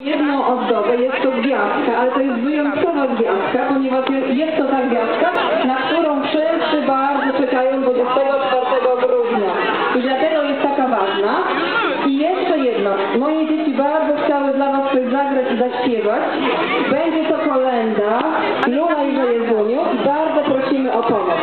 jedną ozdobę, jest to gwiazdka, ale to jest wyjątkowa gwiazdka, ponieważ jest to ta gwiazdka, na którą wszyscy bardzo czekają 24 grudnia. I dlatego jest taka ważna. I jeszcze jedno, moje dzieci bardzo chciały dla Was coś zagrać i zaśpiewać. Będzie to kolenda Luna i Jezuniu bardzo prosimy o pomoc.